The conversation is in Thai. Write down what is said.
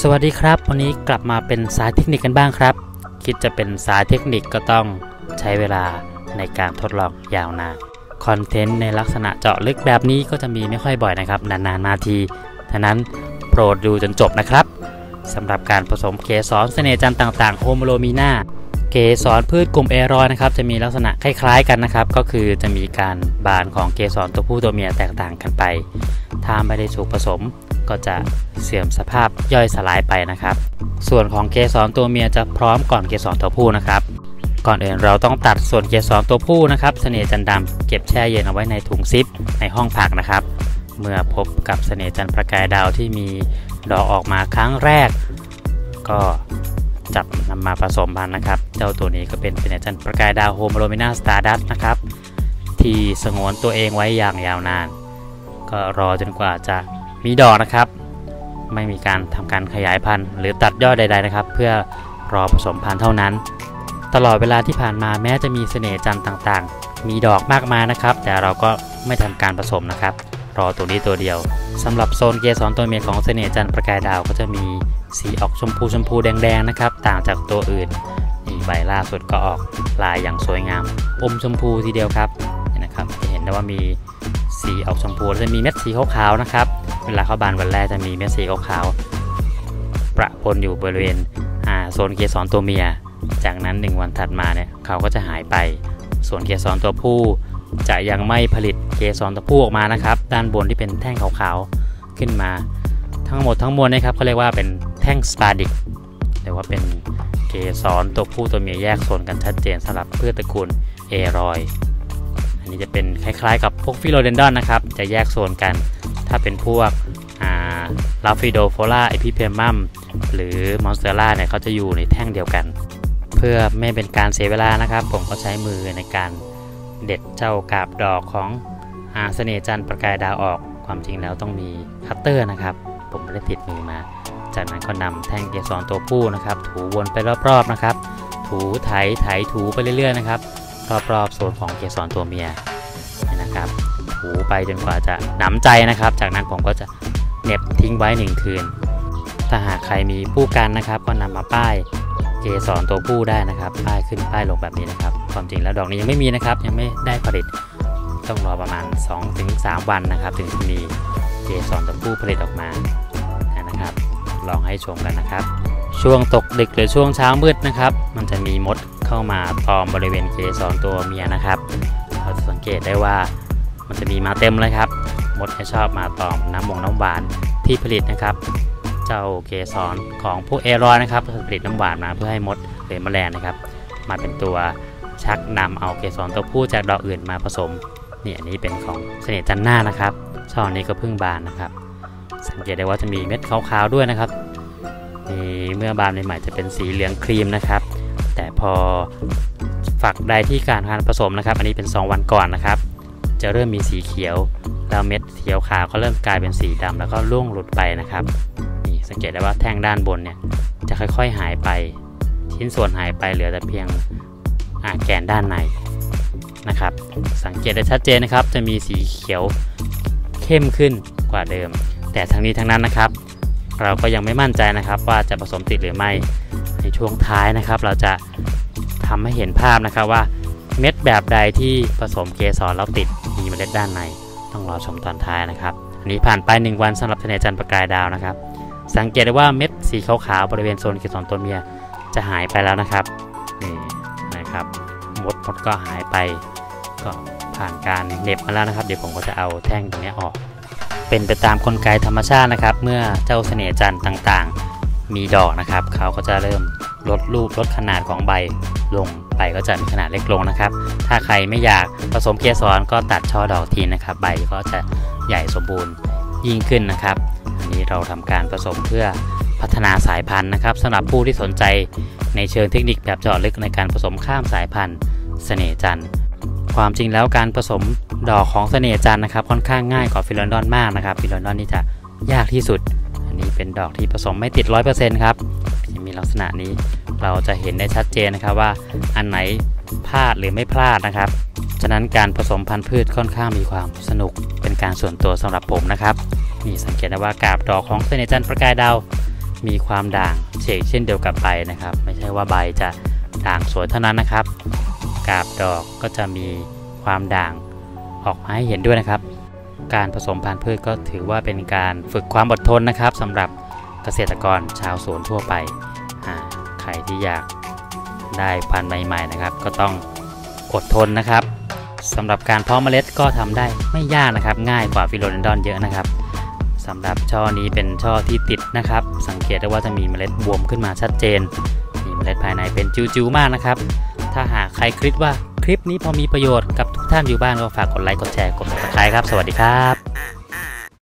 สวัสดีครับ วันนี้กลับมาเป็นสายเทคนิคกันบ้างครับ คิดจะเป็นสายเทคนิคก็ต้องใช้เวลาในการทดลองยาวนานคอนเทนต์ในลักษณะเจาะลึกแบบนี้ก็จะมีไม่ค่อยบ่อยนะครับ นานๆมาทีฉะนั้นโปรดดูจนจบนะครับสำหรับการผสมเกสรเสน่ห์จันทร์ต่างๆ Homalomena เกสรพืชกลุ่ม aroid นะครับจะมีลักษณะคล้ายๆกันนะครับ ก็คือจะมีการบานของเกสรตัวผู้ตัวเมียแตกต่างกันไป ถ้าไม่ได้ถูกผสม ก็จะเสื่อมสภาพย่อยสลายไปนะครับ ส่วนของเกสรตัวเมียจะพร้อมก่อนเกสรตัวผู้นะครับ ก่อนอื่นเราต้องตัดส่วนเกสรตัวผู้นะครับเสน่ห์จันทร์ดำเก็บแช่เย็นเอาไว้ในถุงซิปในช่องผักนะครับ เมื่อพบกับเสน่ห์จันทร์ประกายดาวที่มีดอกออกมาครั้งแรก ก็จับนำมาผสมพันธุ์นะครับ เจ้าตัวนี้ก็เป็นเสน่ห์จันทร์ประกายดาว Homalomena Stardust นะครับที่สงวนตัวเองไว้อย่างยาวนาน ก็รอจนกว่าจะ มีดอกนะครับ ไม่มีการทำการขยายพันธุ์ หรือตัดยอดใด ๆนะครับ เพื่อรอผสมพันธุ์เท่านั้น ตลอดเวลาที่ผ่านมาแม้จะมีเสน่ห์จันทร์ต่างๆ มีดอกมากมายนะครับ แต่เราก็ไม่ทำการผสมนะครับ รอตัวนี้ตัวเดียวสำหรับโซนเกสรตัวเมียของเสน่ห์จันทร์ประกายดาวก็จะมีสีออกชมพูชมพูแดงๆนะครับ ต่างจากตัวอื่นนี่ใบล่าสุดก็ออกลายอย่างสวยงามอมชมพูทีเดียวครับนี่นะครับจะเห็นได้ว่ามีสีออกชมพูจะมีเม็ดสีขาวๆนะครับ เวลาเข้าบานวันแรกจะมีเม็ดสีขาวๆประปนอยู่บริเวณโซนเกสรตัวเมีย จากนั้น 1 วันถัดมาเนี่ยเขาก็จะหายไป ส่วนเกสรตัวผู้จะยังไม่ผลิตเกสรตัวผู้ออกมานะครับ ด้านบนที่เป็นแท่งขาวๆขึ้นมา ทั้งหมดทั้งมวลนะครับเขาเรียกว่าเป็นแท่ง spadix หรือว่าเป็นเกสรตัวผู้ตัวเมียแยกโซนกันชัดเจนสำหรับพืชตระกูล aroid อันนี้จะเป็นคล้ายๆ กับพวก philodendron นะครับ จะแยกโซนกัน ถ้าเป็นพวก Rhaphidophora Epipremnum หรือมอนสเตอร่าเนี่ยเขาจะอยู่ในแท่งเดียวกัน เพื่อไม่เป็นการเสียเวลานะครับ ผมก็ใช้มือในการเด็ดเจ้ากาบดอกของอาเสน่ห์จันทร์ประกายดาวออก ความจริงแล้วต้องมีคัตเตอร์นะครับ ผมไม่ได้ติดมือมา จากนั้นก็นำแท่งเกสรตัวผู้นะครับ ถูวนไปรอบๆนะครับ ถูไถไถถูไปเรื่อยๆนะครับ รอบๆโซนของเกสรตัวเมียนะครับถูไปจนกว่าจะหนำใจนะครับ จากนั้นผมก็จะเหน็บทิ้งไว้ 1 คืน ถ้าหากใครมีพู่กันนะครับ ก็นำมาป้ายเกสรตัวผู้ได้นะครับ ป้ายขึ้นป้ายลงแบบนี้นะครับ ความจริงแล้วดอกนี้ยังไม่มีนะครับ ยังไม่ได้ผลิตต้องรอประมาณ 2-3 วันนะครับ ถึงจะมีเกสรตัวผู้ผลิตออกมานะครับ ลองให้ชมกันนะครับ ช่วงตกดึกหรือช่วงเช้ามืดนะครับ มันจะมีมด เข้ามาตอมบริเวณเกสรตัวเมียนะครับ เราสังเกตได้ว่ามันจะมีมาเต็มเลยครับ มดชอบมาตอมน้ำมงน้ำหวานที่ผลิตนะครับ เจ้าเกสรของพวกเอรอยนะครับผลิตน้ำหวานมาเพื่อให้มดหรือแมลงนะครับ มาเป็นตัวชักนำเอาเกสรตัวผู้จากดอกอื่นมาผสมนี่อันนี้เป็นของเสน่ห์จันหน้านะครับช่อนี้ก็เพิ่งบานนะครับ สังเกตได้ว่าจะมีเม็ดขาวๆด้วยนะครับนี่เมื่อบานใหม่ๆจะเป็นสีเหลืองครีมนะครับ แต่พอฝักใดที่การผสมนะครับ อันนี้เป็น 2 วันก่อนนะครับ จะเริ่มมีสีเขียว แล้วเม็ดเขียวขาวก็เริ่มกลายเป็นสีดำแล้วก็ร่วงหลุดไปนะครับนี่สังเกตได้ว่าแท่งด้านบนเนี่ยจะค่อยๆหายไป ชิ้นส่วนหายไปเหลือแต่เพียงแกนด้านในนะครับ สังเกตได้ชัดเจนนะครับ จะมีสีเขียวเข้มขึ้นกว่าเดิม แต่ทั้งนี้ทั้งนั้นนะครับ เราก็ยังไม่มั่นใจนะครับว่าจะผสมติดหรือไม่ ในช่วงท้ายนะครับ เราจะทำให้เห็นภาพนะครับว่าเม็ดแบบใดที่ผสมเกสรแล้วติดมีเมล็ดด้านใน ต้องรอชมตอนท้ายนะครับอันนี้ผ่านไป 1 วันสำหรับเสน่จันทร์ประกายดาวนะครับ สังเกตได้ว่าเม็ดสีขาวๆบริเวณโซนเกสรตัวเมียจะหายไปแล้วนะครับนี่นะครับมดมดก็หายไปก็ผ่านการเน็บมาแล้วนะครับ เดี๋ยวผมก็จะเอาแท่งตรงนี้ออก เป็นไปตามกลไกธรรมชาตินะครับ เมื่อเจ้าเสน่จันทร์ต่างๆ มีดอกนะครับ เขาก็จะเริ่มลดรูปลดขนาดของใบลงใบก็จะมีขนาดเล็กลงนะครับ ถ้าใครไม่อยากผสมเกสรก็ตัดช่อดอกทิ้งนะครับ ใบก็จะใหญ่สมบูรณ์ยิ่งขึ้นนะครับ อันนี้เราทำการผสมเพื่อพัฒนาสายพันธุ์นะครับสำหรับผู้ที่สนใจในเชิงเทคนิคแบบเจาะลึกในการผสมข้ามสายพันธุ์ เสน่ห์จันทร์ ความจริงแล้วการผสมดอกของเสน่ห์จันทร์นะครับค่อนข้างง่ายกว่า philodendron มากนะครับ philodendron นี่จะยากที่สุด อันนี้เป็นดอกที่ผสมไม่ติด 100%ครับมีลักษณะนี้เราจะเห็นได้ชัดเจนนะครับว่าอันไหนพลาดหรือไม่พลาดนะครับ ฉะนั้นการผสมพันธุ์พืชค่อนข้างมีความสนุกเป็นการส่วนตัวสำหรับผมนะครับนี่สังเกตได้ว่ากาบดอกของเสน่จันประกายดาวมีความด่างเฉกเช่นเดียวกับใบนะครับ ไม่ใช่ว่าใบจะด่างสวยเท่านั้นนะครับ กาบดอกก็จะมีความด่างออกมาให้เห็นด้วยนะครับ การผสมพันธุ์พืชก็ถือว่าเป็นการฝึกความอดทนนะครับสำหรับเกษตรกรชาวสวนทั่วไปใครที่อยากได้พันธุ์ใหม่ๆนะครับ ก็ต้องอดทนนะครับสำหรับการเพาะเมล็ดก็ทำได้ไม่ยากนะครับ ง่ายกว่าฟิโลเดนดอนเยอะนะครับสำหรับช่อนี้เป็นช่อที่ติดนะครับ สังเกตได้ว่าจะมีเมล็ดบวมขึ้นมาชัดเจน มีเมล็ดภายในเป็นจิ๋วๆมากนะครับ ถ้าหากใครคิดว่าคลิปนี้พอมีประโยชน์กับทุกท่านอยู่บ้านก็ฝากกดไลค์กดแชร์กดติดตามครับ สวัสดีครับ